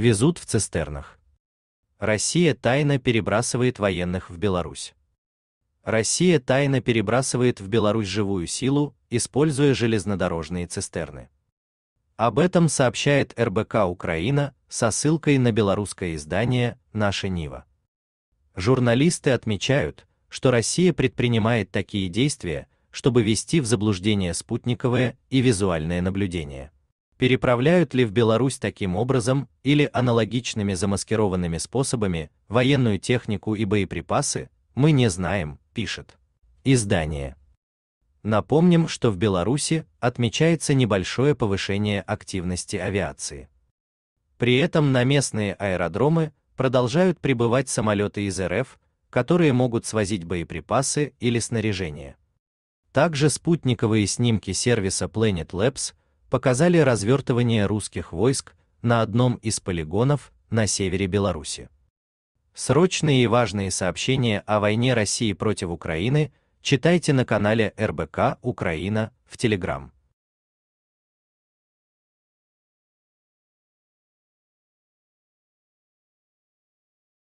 везут в цистернах. Россия тайно перебрасывает военных в Беларусь. Россия тайно перебрасывает в Беларусь живую силу, используя железнодорожные цистерны. Об этом сообщает РБК Украина со ссылкой на белорусское издание «Наша Нива». Журналисты отмечают, что Россия предпринимает такие действия, чтобы ввести в заблуждение спутниковое и визуальное наблюдение. Переправляют ли в Беларусь таким образом или аналогичными замаскированными способами военную технику и боеприпасы, мы не знаем, пишет издание. Напомним, что в Беларуси отмечается небольшое повышение активности авиации. При этом на местные аэродромы продолжают прибывать самолеты из РФ, которые могут свозить боеприпасы или снаряжение. Также спутниковые снимки сервиса Planet Labs показали развертывание русских войск на одном из полигонов на севере Беларуси. Срочные и важные сообщения о войне России против Украины читайте на канале РБК Украина в Telegram.